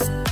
love.